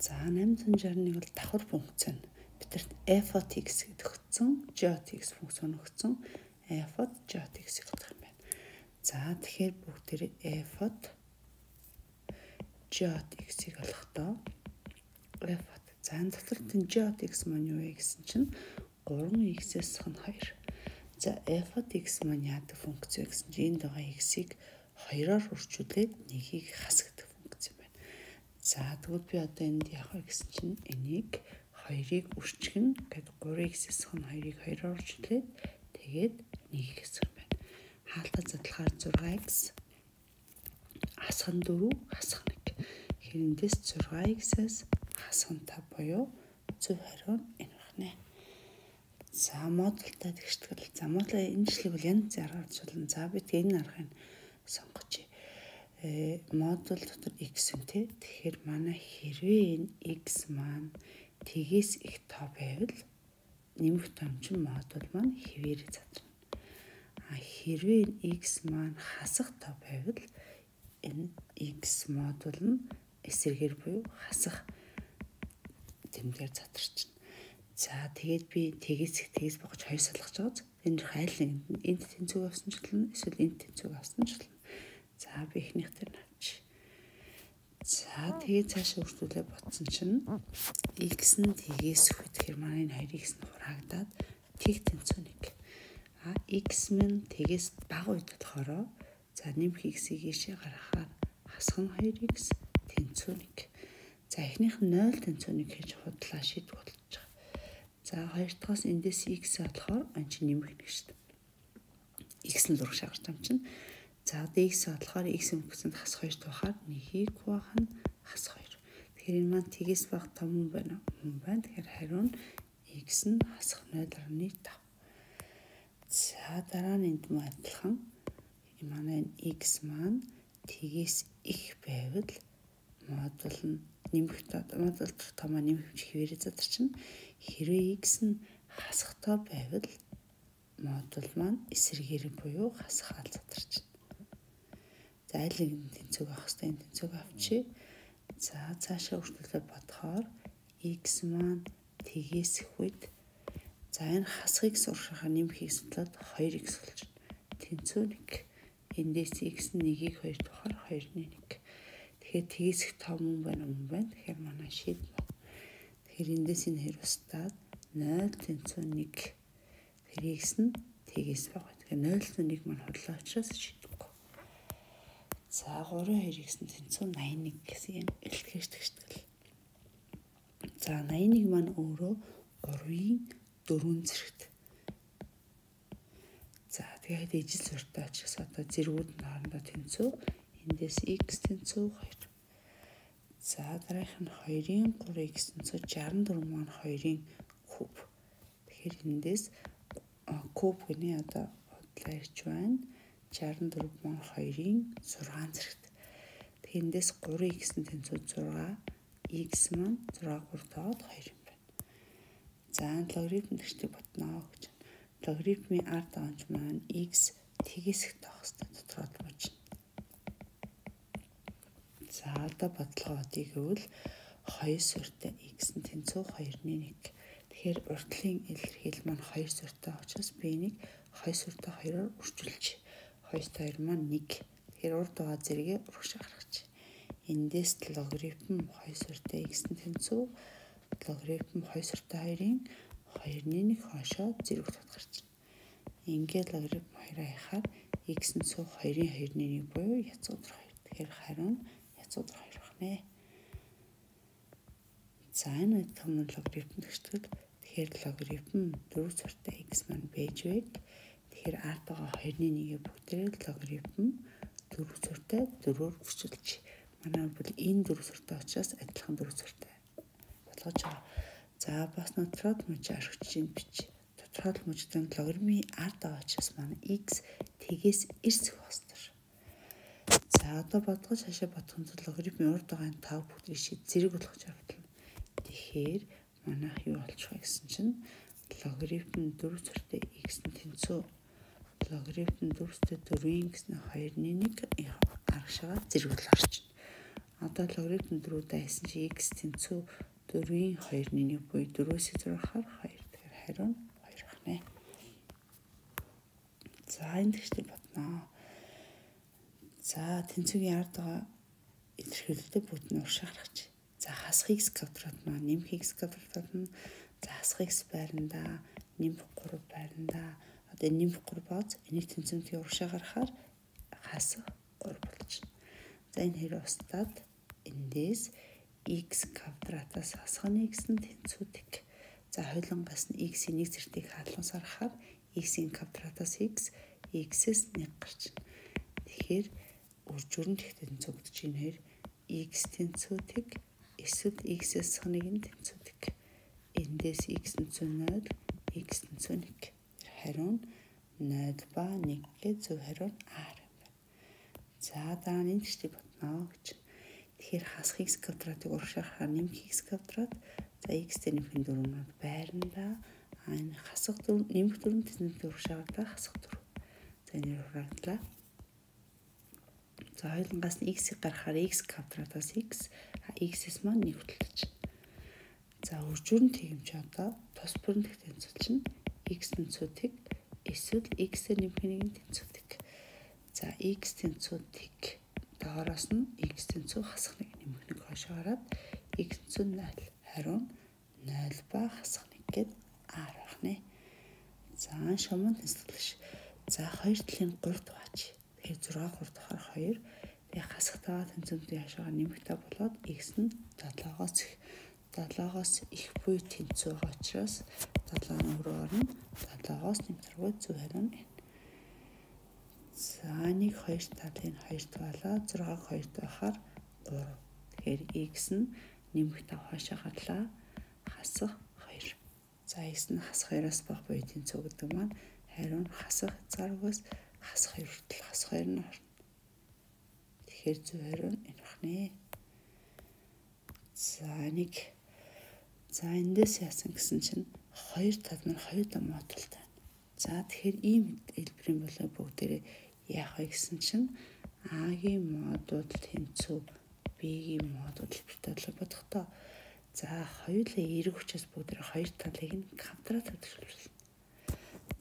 За 861 бол давхар функц нь бидэрт f(x) гэдэг өгсөн, g(x) функцэн өгсөн. f g(x) гэдэг юм байна. За тэгэхээр бүгдээрээ f g(x)-ийг олохдоо f за энэ дотор тэн g(x) маань юу вэ гэсэн чинь 3x-с хон 2. За f x маань яадаг функц вэ гэсэн чинь энд байгаа x-ийг 2-оор үржүүлээд 1-ийг хас гэдэг функц юм байна. За тэгвэл би одоо энд яах вэ гэсэн чинь энийг 2-ыг үрчгэн гэдэг 3x-с хон 2-ыг 2-оор үржүүлээд тэгээд 1-ийг хэсэх байна. Хаалтаа задлахаар 6x хасах нь 4 хасах 1. Хэрэндээс 6x-аас хасах нь 5 буюу зөв хариу нь энэ байна. За модультай тэгштгэл. За модуль энэ жилиг бол янз аргаар ажиллана. За бид энэ аргыг сонгоч. Э модуль дотор x юм тий. Тэгэхээр манай хэрвээ энэ x маань тгээс их тоо байвал нэмэх томчин модуль маань хэвээр задарна. А хэрвээ x маань хасах тоо байвал энэ x модуль нь эсрэгээр буюу хасах тэмдгээр задарчна. За тэгээд би тгээс тгээс богож хоёр салгаж байгааз энэ хайл нэг энд тэнцвэг авсан ч болно эсвэл энд тэнцвэг авсан ч болно. За би ихнийх дээр навч. За тэгээд цаашаа үргэлжлүүлээ ботсон чинь x нь тгээс хөтгөр маань энэ хоёр x нь хураагдаад тэг тэнцвэг нэг. А x минь тгээс баг үед болохоор за нэмэх x-ийг ийшээ гаргахаар хасах нь 2x тэнцвэг нэг. За эхнийх нь 0 тэнцвэг нэг хийж худлаа шийдвэр болж байгаа. За хоёр дахьаас эндээс x болохоор ан чи нэмэх нэг шүү дээ. x нь зураг шагарч юм чинь. За одоо x болохоор x өнгөсөнд хас 2 тухаар 1-ийг хуваах нь хас 2. Тэгэхээр энэ маань тгээс баг том юм байна. Хүн байна. Тэгэхээр хариу нь x нь хасах 0.5. За дараа нь энд мөн адилхан манай x маань тгээс их байвал модуль нь нэмэх модуль томоо нэмэх хിവэрэ задарчин Хэрвээ x нь хасахтай байвал модуль маань эсрэгээр буюу хасахаал задарч байна. За аль нэг тэнцвэг авах хэрэгтэй энэ тэнцвэг авчи. За цаашаа үргэлжлүүлээ бодохоор x маань тгээс их үед за энэ хасахыг сурахаа нэмхийг судлаад 2x болж байна. Тэнцвэг нэг. Эндээс x нь 1-ийг 2 тухаар 2-ны 1. Тэгэхээр тгээс их том юм байна юм байна. Тэгэхээр манай шийдвэр Тэгэхээр эндээс энэ хэр устдаад 0 тэнцүү 1 тэрийгс нь тгээс байгаа. Тэгэхээр 0.1 маань худлаа учраас шийдэхгүй. За 3 2x нь тэнцүү 81 гэсэн юм илтгэж тэгштгэл. За 81 маань өөрөө 3-ын 4 зэрэгт. За тэгээд ижил зуртай учраас одоо зэргүүд нь хоорондоо тэнцүү. Эндээс x тэнцүү 2 За дараах нь 2-ын 3 гэсэн чинь 64 маань 2-ын куб. Тэгэхээр эндээс куб гэний одоо ирж байна. 64 маань 2-ын 6 зэрэгт. Тэгэхээр эндээс 3 гэсэн тэнцүү 6, x маань 6 3 доод 2 юм байна. За логарифм тэгштэй ботноо гэж. Логарифмын ард онж маань x тгээс их тоох хэвээр дотроо болж За одоо бодлогоодыг гэвэл 2 суурьтай x нь тэнцүү 2-ны 1. Тэгэхээр уртлын илэрхийлэл маань 2 суурьтай учраас энийг 2 суурьтай 2-оор үржүүлж 2 2 маань 1. Тэгэхээр урд байгаа зэрэгээ урагш гаргаж. Эндээс логарифм 2 суурьтай x нь тэнцүү логарифм 2 суурьтай 2-ын 2-ны 1 хоошоо зэрэг гарч байна. Ингээд логарифм 2-аа яхаар x нь цуу 2-ын 2-ны 1 буюу яцуу 2. Тэгэхээр хариу нь 100 2 байна. За энэ том логарифм гэжтгэл тэгэхээр логарифм 4 цартай x маань байж байг. Тэгэхээр арт байгаа 2-ны 1-ийг бүгдээрээ логарифм 4 цартай 4-оор бүрчилж манай бол энэ 4 цартай учраас адилхан 4 цартай болгож байгаа. За бас нутраад мужи аргачин бич. Тодорхойлол мужийн логарифмын арт байгаа учраас манай x тгээс эрс хостор. За одоо бодгож хашаа бодхон тул логарифмын урд байгаа энэ тав бүгдийг шид зэрэг болгож автлаа. Тэгэхээр манайх юу болж байгаа гэсэн чинь логарифм 4 зэрэгтэй x нь тэнцүү логарифм 4-тэй 4-ийн гэсэн 2-ны 1 аргашгаа зэрэг бол орчин. Одоо логарифм 4 дайсан чи x тэнцүү 4-ийн 2-ны 1 буюу 4-өөс 6 хахаар 2. Тэгэхээр хариу нь 2 байна. За энэ тэгштэй бодноо. За тэнцвгийн ард байгаа илэрхийлэлтэд бүтэн уршаа гаргаж. За хасах x квадрат маань нэмэх x квадрат нь за хасах x байранда нэмэх 3 байранда нэмэх 3 бооз энийг тэнцвэрийн уршаа гаргахаар хасах 3 болж байна. За энэ хэрэг устдаад эндээс x квадратаас хасганы x нь тэнцвүүдийг за хойлонгоос нь x-ийн нэг зэртийг хаалган сарахаар x-ийн квадратаас x x-с 1 гарч. Тэгэхээр үржүүрэн тэгт тэнцвэгдэж байна хэр x тэнцвүүдийг эсвэл x-с хоног нь тэнцвүүдийг эндээс x тэнцүү 0 x тэнцүү 1 хариу нь 0 ба 1 гэж зөв хариу нь r байна. За дараа нь тэгтийг бодноо гэж. Тэгэхээр хасах x квадратыг урагшаахаар нэмэх x квадрат за x дээр нэмэх дөрвөн байранда энэ хасах дөрөв нэмэх дөрөв тэнцвэрт урагшаагаа хасах дөрөв. За энэ хурагдлаа. За хоёулангаас нь x-ийг гаргахаар x квадратаас x x-с маань нэг хөтлөж. За үржүүрэн тэгэмж одоо тус бүрэн тэгт тэнцвэл чинь x тэнцвүүдийг эсвэл x-ээр нэмэх нэг тэнцвүүдийг. За x тэнцвүүдийг доороос нь x тэнцүү хасах нэг нэмэх нэг хойшоо гараад x тэнцүү 0 хариу 0 ба хасах нэг гээд r байна. За шумын тэнцвэлш. За хоёр талын 3 дууч. Тэгэхээр 6 3 дахаар 2 тэгээ хасагтаа тэнцвэрийн хашаага нэмэгтэй болоод x нь 7-оос их 7-оос их буй тэнцүү учраас 7-ны өрөө орно 7-оос нэмтэргүй зөв хариу нь За нэг хоёр талын 2 туалаа 6-г 2 байхаар 3. Тэгэхээр x нь нэмэгтэй хаашаа гарлаа хасах 2. За x нь хасах 2-аас бага буй тэнцүү гэдэг маань хариу нь хасах заргаас хасах хоёр хүртэл хасах хоёр нь орно. Тэгэхээр зөв хариу нь энэ бахнэ. За нэг за эндээс яасан гэсэн чинь хоёр тал маань хоёулаа модултай. За тэгэхээр ийм хэлбэрийн болоо бүгдээрээ яах вэ гэсэн чинь А-гийн модуль тэнцүү B-гийн модуль хэлбэртэй бодохдоо за хоёулаа эерэг хүчээс бүгдээрээ хоёр талыг нь квадрат хэлсэн.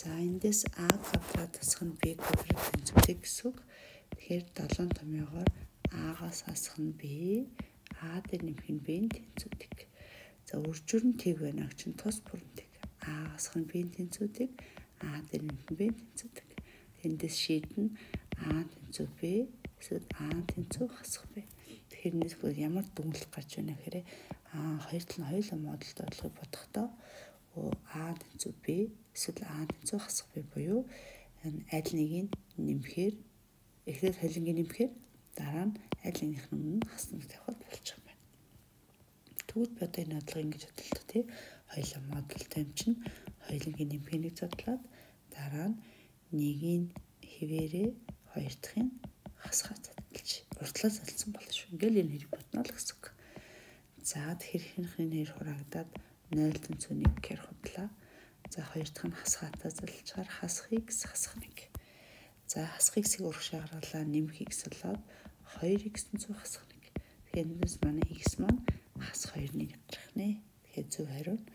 За эндээс А квадрат асах нь B квадрат тэнцвэртэй гэсэн үг. Тэгэхээр 7 томьёогоор А-гаас асах нь B, А дээр нэмэх нь B-ийн тэнцвүүдийг. За үржүүрэн тэг байна гэж чинь тус бүрэнтэг. А-гаас асах нь B-ийн тэнцвүүдийг, А дээр нэмэх нь B-ийн тэнцвүүдийг. Тэндээс шийдэн А тэнцүү B, эсвэл А тэнцүү хасах B. Тэгэхээр энэс ямар дүнлэх гарч байна гэхээр А хоёр тал нь хоёулаа модульд орлого бодохдоо А тэнцүү B эсвэл А тэнцүү хасах B буюу аль нэгийг нэмэхээр эхлээд холингийн нэмэхээр дараа нь аль нэгнийх нь хаснаг тавихад болчих юм байна. Тэгвэл би одоо энэ бодлого ингэж бодлоо тий. Хоёулаа модультай юм чинь хоёулынгийн нэмэхийг задлаад дараа нь нэгийг хിവэрээ хоёр дахьын хасгаа задлж уртлаа залсан болно шүү. Ингээл энэ хэрэг ботно л гэсэн үг. За тэгэхээр хинхний нэр хураагдаад 0.1 гэхэр худлаа. За хоёр дахь нь хасгаатай залжгаар хасах x хасах 1. За хасах x-ийг урагшаа гаргалаа нэмэх x болоод 2x тэнцүү хасах 1. Тэгэхээр энэс манай x маань хасах 2-ны гарах нэ. Тэгэхээр зөв хариу нь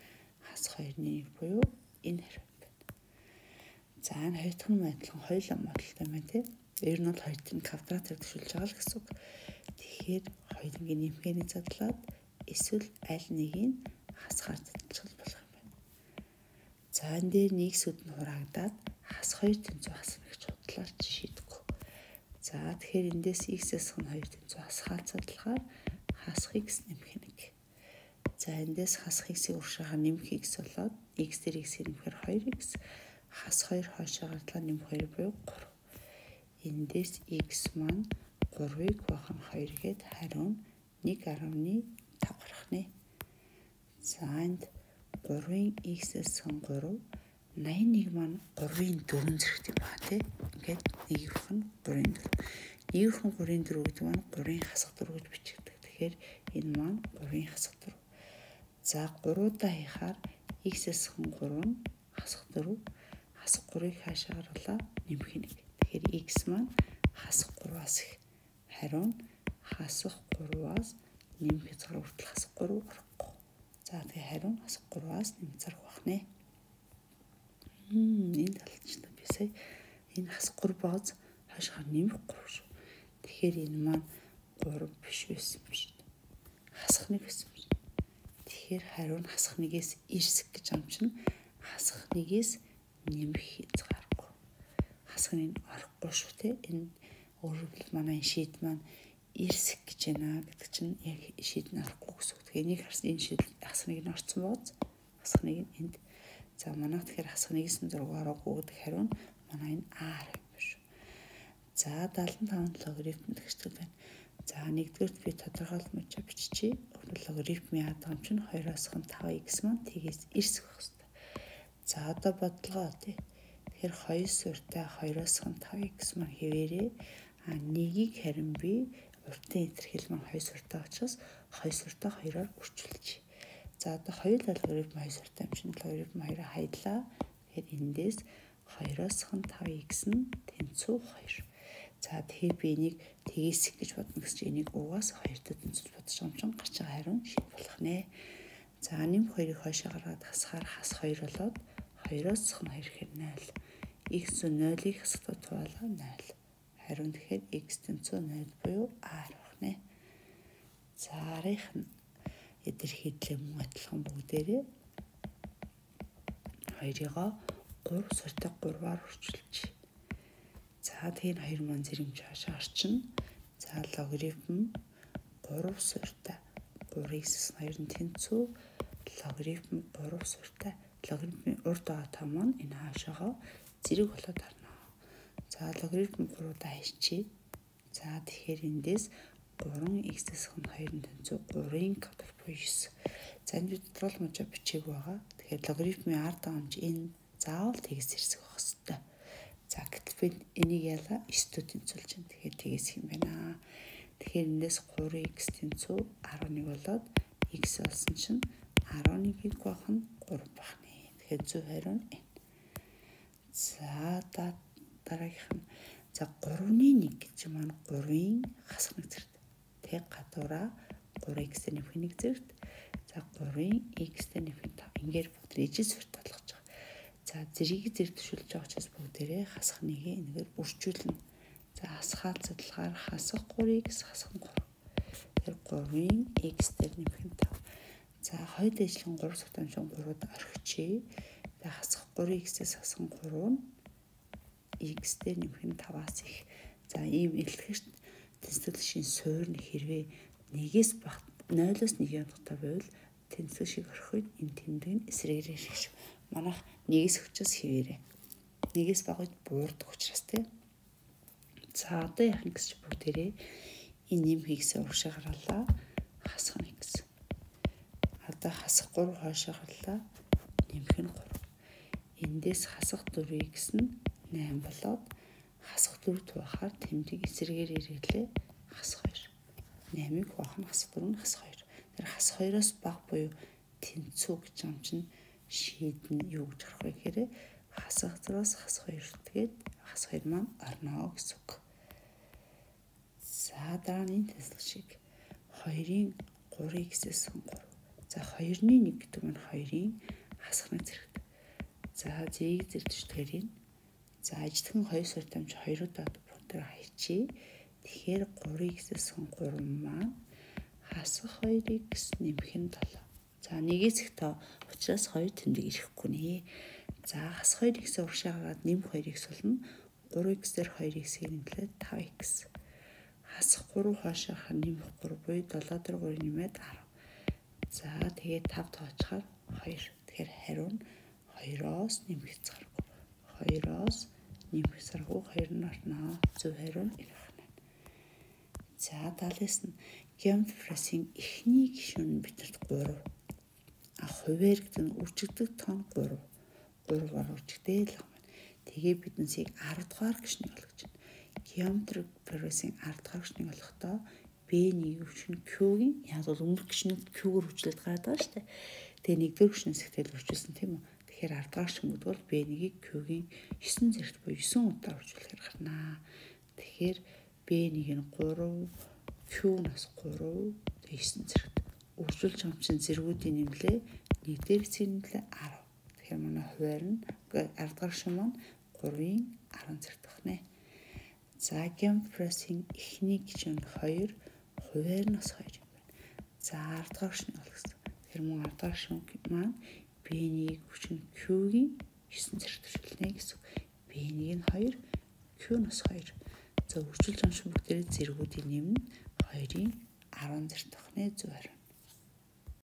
хасах 2-ны буюу энэ хариу байна. За энэ хоёр дахь нь адилхан хоёулаа модалтай байна тий. Ер нь бол хоёрт нь квадратаар төшөлж байгаа л гэсэн үг. Тэгэхээр хоёулангийн нэмгээний задлаад эсвэл аль нэгийг хасгаар татчих болох юм байна. За энэ дээр нэг сүд нь хураагдаад хас хоёр тэнцүү хасна гэж бодлоор шийдэггүй. За тэгэхээр эндээс x-с хэн хоёр тэнцүү хасгаад задлахаар хасах x нэмэх нэг. За эндээс хасах x-ийг уршаагаар нэмэх x болоод x дээр x-ийг нэмэхээр 2x хас 2 хоошоо гартлаа нэмэх 2 буюу 3. Эндээс x маань 3-ыг бахан 2 гээд хариу нь 1.5 гарах нэ. За энд 3-ын x-с 3 81 маань 3-ын 4 зэрэгт юм байна тий. Ингээд нэг их нь 3-ын 4. Нэг их нь 3-ын 4 гэдэг маань 3-ын хасах 4 гэж бичигддэг. Тэгэхээр энэ маань 3-ын хасах 4. За 3-удаа хийхаар x-с 3 нь хасах 4 хасах 3-ыг хаашаа гаргалаа нэмэх нэг. Тэгэхээр x маань хасах 3-аас их хариу нь хасах 3 3-аас нэмэх хязгаар хүртэл хасах 3 орохгүй. За тэгээ хариу хасах 3-аас нэмэх зарах байх нэ. Мм энэ талчтай би сая энэ хасах 3 бооз хашгаар нэмэх 3 шүү. Тэгэхээр энэ маань 3 биш байсан шиг. Хасах нэг байсан. Тэгэхээр хариу нь хасах нэгээс ирсэх гэж амжина. Хасах нэгээс нэмэх хязгааргүй. Хасах нь орохгүй шүү те. Энэ өөрөөр манай шийд маань ирсэх гэж байна гэдэг чинь яг шийд нь орохгүй гэсэн үг. Тэгээ нэг харсан энэ шийд хасах нэг нь орцсон бооз. Хасах нэг нь энд. За манайх тэгэхээр хасах нэгээс нь зураг ороагүй гэдэг хариу нь манай энэ биш. За 75 логарифм тэгшдэг байна. За нэгдүгürt би тодорхойлмож биччихье. Логарифмын хадгам чинь 2-оос 5x маань тгээс эрсэх байх хэрэгтэй. За одоо бодлогоо тий. Тэгэхээр 2 сууртай 2-оос 5x маань хэвээрээ а нэгийг харин би уртын илэрхийл маань 2 сууртай учраас 2 сууртай 2-оор үрчүүлж. За одоо хоёул логарифм 2 сууртай юм чинь логарифм 2-аа хайдлаа. Тэгэхээр эндээс 2-оос 5x нь тэнцүү 2. За тэгээ би энийг тгийсэх гэж бодно гэсэн чинь энийг угаас 2-д тэнцүүлж бодож чинь гарч байгаа хариу нь шин болох нэ. За нэм 2-ыг хойшоо гаргаад хасахаар хас 2 болоод 2-оос 2 гэхээр 0. x 0-ыг хасахдаа туулаа 0. Хариу нь тэгэхээр x тэнцүү 0 буюу r байна. За арих нь эдэр хийдлээ мөн адилхан бүгдээрээ 2-ыг 3 суртаа 3-аар үрчилж За тэгээд хоёр маань зэрэмж хаашаа орчин. За логарифм 3 суурьтай 3x 2 нь тэнцүү логарифм 3 суурьтай логарифмын урд байгаа маань энэ хаашаага зэрэг болоод харна. За логарифм 3 даа хийчи. За тэгэхээр эндээс 3x-с 2 нь тэнцүү 3-ын квадрат буюу 9. За энэ тодорхойлмож бичээг байгаа. Тэгэхээр логарифмын ард дамж энэ заавал тэгс ирсэх байх хэвээр. За гэтэл би энийг яла 9-д тэнцүүлж байна. Тэгэхээр тгээс юм байна. Тэгэхээр эндээс 3x тэнцүү 11 болоод x болсон чинь 11-ийг гоох нь 3 бахны. Тэгэхээр зөв хариу нь энэ. За дараагийнх нь за 3-ны 1 гэж маань 3-ын хасах нэг зэрэг. Тэг гадуура 3x-тэй нэмэх нэг зэрэг. За 3-ын x-тэй нэмэх 5. Ингээд бүгд ижил сүрт болгож. За зэрийг зэрэг төшүүлж байгаа учраас бүгдээрээ хасах нэгээ энэгээр үржүүлнэ. За хасхаал задлахаар хасах 3x хасах 3. Тэр 3-ын x дээр нэмэх нь 5. За хойд ижлэн 3 сутамшин 3-д орхичээ. За хасах 3x-ээс хасах 3 нь x дээр нэмэх нь 5-аас их. За ийм илтгэгч тэнцвэрлэшийн суурь нь хэрвээ нэгээс багт 0-оос 1 явахтай байвал тэнцвэр шиг орхиод энэ тэмдэг нь эсрэгээр шиг шүү манайх нэгээс өчөөс хിവэрэ. Нэгээс багж буурдаг учраас тийм. За одоо яах юм гэж бүгдээрээ энэ нэм хийгсээ урагшаа гаргалаа хасах нь гэсэн. Одоо хасах 3 хойшоо гарлаа нэмэх нь 3. Эндээс хасах 4 гэсэн 8 болоод хасах 4 туухаар тэмдэг эсрэгээр ирэглээ хасах 2. 8-ыг хуваах нь хасах 4 нь хасах 2. Тэр хасах 2-оос баг буюу тэнцүү гэж юм чинь шийдэн юу гэж харах вэ гэхээр хасах зураас хас хоёр тэгээд хас хоёр маань орно гэсэн үг. За дараа нь тэсэл шиг 2-ын 3-ыг гэсээс 3. За 2-ны 1 гэдэг нь 2-ын хасах нэг зэрэг. За зээг зэрэгчдгэрийн за ажилтхан 2 сар тамж 2-удаа бунтар хайчи. Тэгэхээр 3-ыг гэсээс 3 маань хасах 2-ыг гэс нэмэх нь 7. За нэгээс их тоо учраас 2 тэмдэг ирэхгүй нэ. За хас 2 x урагшаа гараад нэм 2 x болно. 3x-ээр 2x-ийг нэмлээд 5x. Хасах 3 хоошоо ха нэмэх 3 буюу 7 дээр 3 нэмээд 10. За тэгээд 5 тоочхоор 2. Тэгэхээр хариу нь 2-оос нэмэх заргүй. 2-оос нэмэх заргүй 2 нь орно. Зөв хариу нь энэ байна. За 70-аас нь геометрийн эхний гишүүн битэд 3 хуваар гэдэг нь үржигдэг тон 3 3-аар үржигдээ л байна. Тэгээ биднээсийг 10 дугаар гишнийг олгож байна. Geometric progress-ийн 10 дугаар гишнийг олохдоо B-ний өвчин Q-гийн яг бол өмнөх гишнүүд Q-гөр хүчлээд гараад байгаа шүү дээ. Тэгээ нэгдүгээр гишнээс ихтэй үржүүлсэн тийм үү. Тэгэхээр 10 дугаар гишн гэдэг бол B-нийг Q-гийн 9 зэрэгт буюу 9 удаа үржүүлэхээр гарнаа. Тэгэхээр B-нийг нь 3 Q нас 3 9 зэрэгт. Үржүүлж хамчин зэргүүдийн нэмлээ 1 дээр нэмлээ 10. Тэгэхээр манай хуваар нь 10 дахь шин маань 3-ын 10 зэрэгт байна. За гем прессing эхний гişүн 2 хуваар нас 2 юм байна. За 10 дахь шин бол гэсэн. Тэгэхээр мөн 10 дахь шин маань B-ний хүчин Q-гийн 9 зэрэгт төшөлнө гэсэн. B-нийг нь 2 Q нас 2 За үржилж амшин бүгдээрээ зэргүүдийн нэм нь 2-ын 10 зэрэг тохны 120.